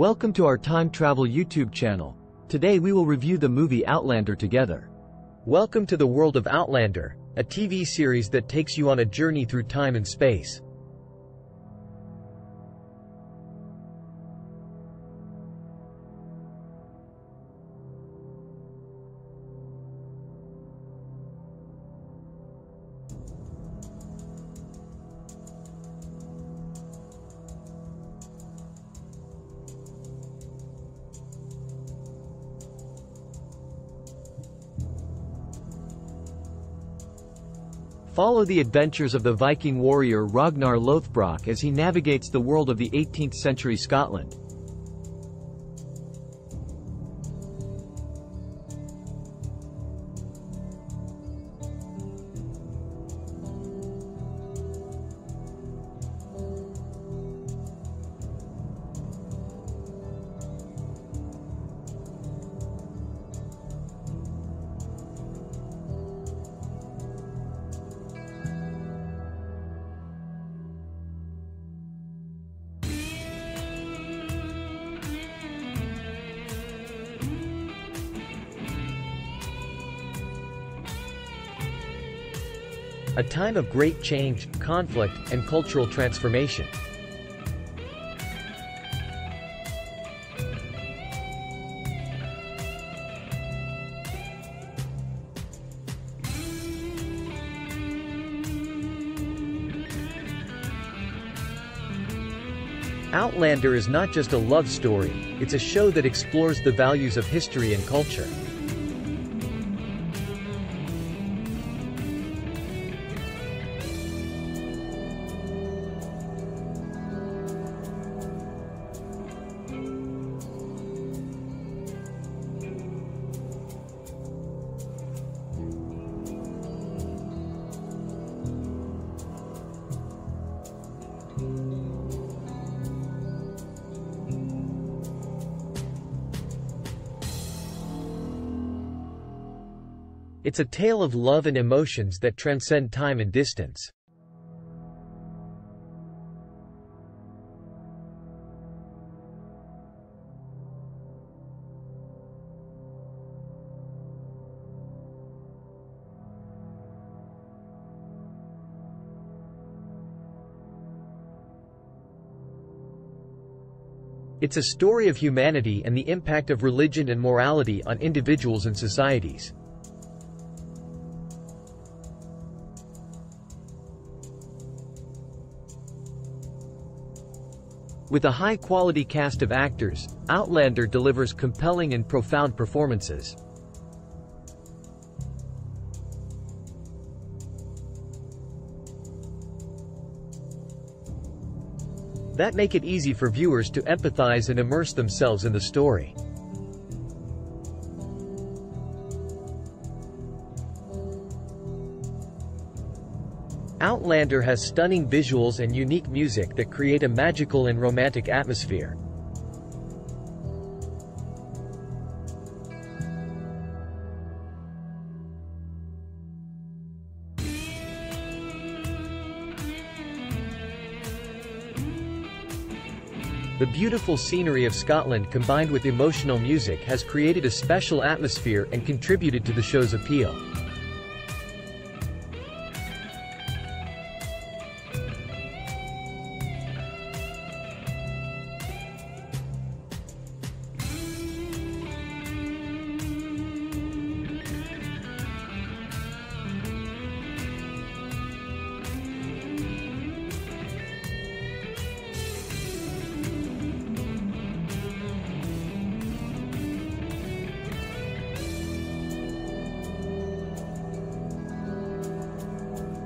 Welcome to our time travel YouTube channel. Today we will review the movie Outlander together. Welcome to the world of Outlander, a TV series that takes you on a journey through time and space. Follow the adventures of the Viking warrior Ragnar Lothbrok as he navigates the world of the 18th century Scotland. A time of great change, conflict, and cultural transformation. Outlander is not just a love story, it's a show that explores the values of history and culture. It's a tale of love and emotions that transcend time and distance. It's a story of humanity and the impact of religion and morality on individuals and societies. With a high-quality cast of actors, Outlander delivers compelling and profound performances. That make it easy for viewers to empathize and immerse themselves in the story. Outlander has stunning visuals and unique music that create a magical and romantic atmosphere. The beautiful scenery of Scotland combined with emotional music has created a special atmosphere and contributed to the show's appeal.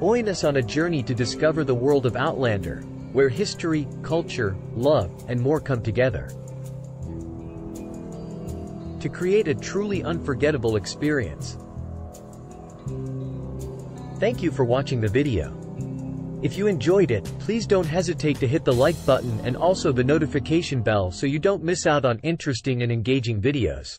Join us on a journey to discover the world of Outlander, where history, culture, love, and more come together. To create a truly unforgettable experience. Thank you for watching the video. If you enjoyed it, please don't hesitate to hit the like button and also the notification bell so you don't miss out on interesting and engaging videos.